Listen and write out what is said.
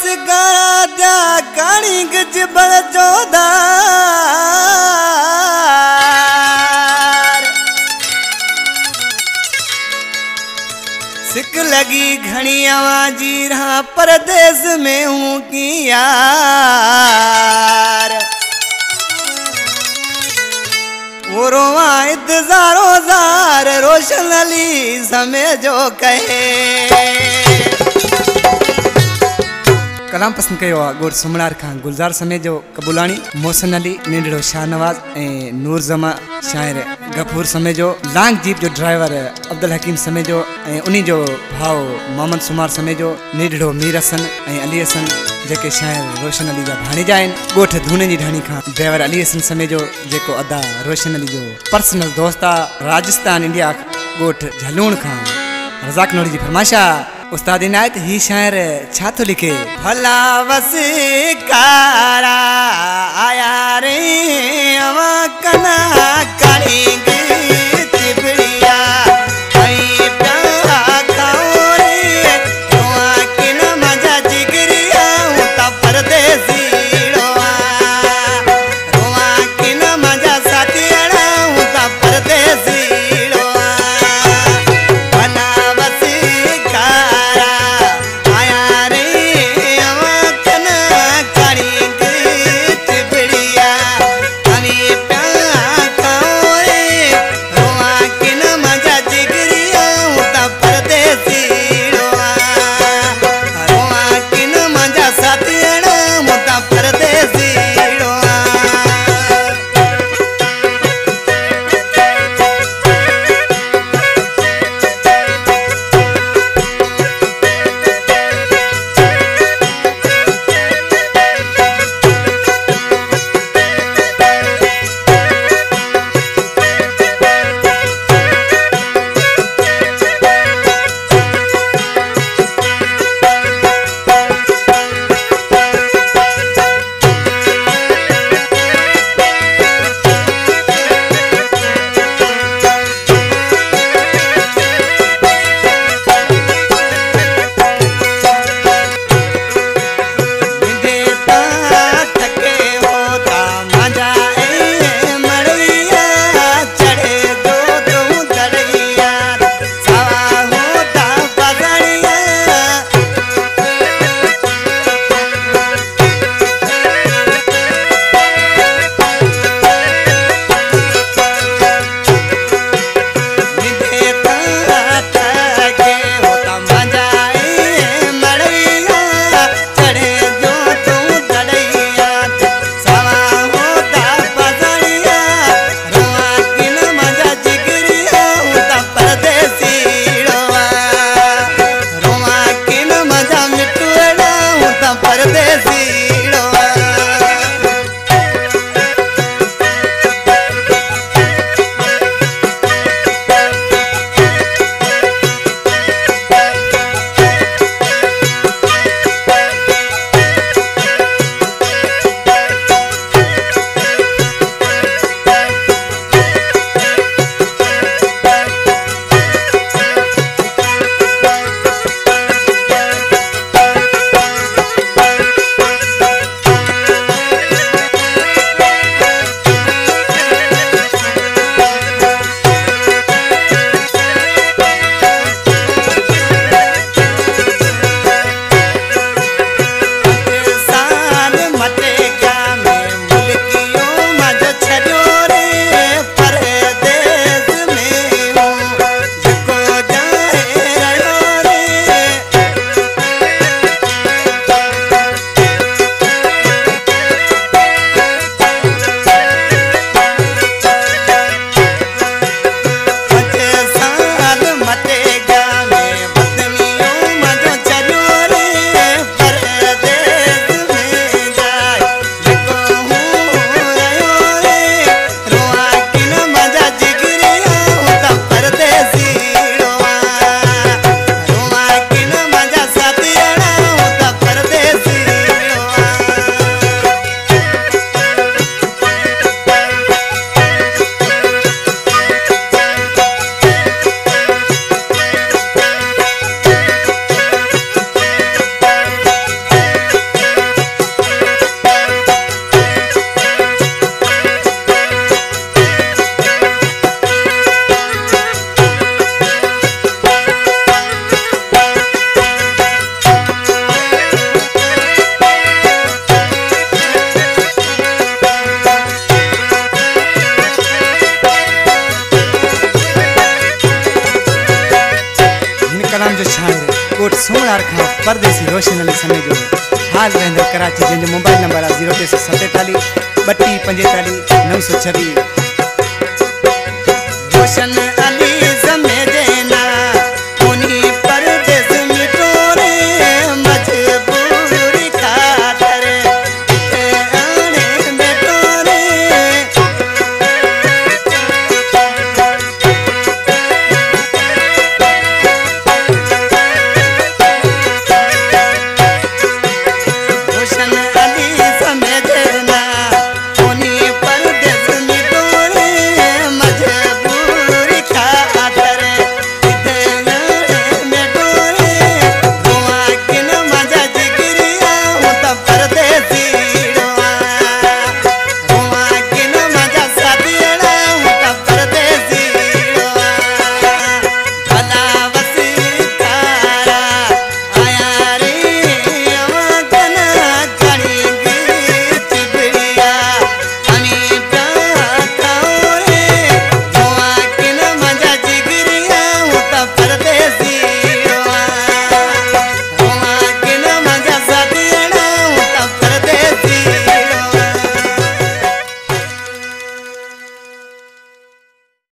गाया द्या काणी गज बड़ चौधार सिक लगी घणी आवाजी रहा परदेस में हूँ की यार वो इंतजारो जार रोशन अली समय जो कहे ڪلام پسند ڪيو آهي ڳوٺ سمڻار کان گلزار سمي جو ڪبولاڻي محسن علي ننڊڙو شاهنواز ۽ نور زما شاعر گفور سمي جو لانگ جيپ جو ڊرائيور عبدل حڪيم سمي جو ۽ ان جو ڀاءُ محمد سمار سمي جو ننڊڙو مير هسن ۽ علي هسن جيڪي شاعر روشن علي جا ڀاڻيجا آهن ڳوٺ ڌوني جي ڍاڻي کان ڊرائيور علي هسن سمي جو جيڪو ادا روشن علي جو پرسنل دوست آهي راجسٿان انڊيا ڳوٺ جهلوڻ کان رزاڪ نوري جي فرمائشا उस्ताद इनायत ही शायर छात लिखे। भला बस कारा आया रे अवा कना काली। सोना रखा परदेसी रोशन अली समय जो हाल रहंदड़ कराची जंहिंजो मोबाइल नंबर आहे ज़ीरो टे सौ सतेतालीह ॿटीह पंजेतालीह नव सौ छवी रोशन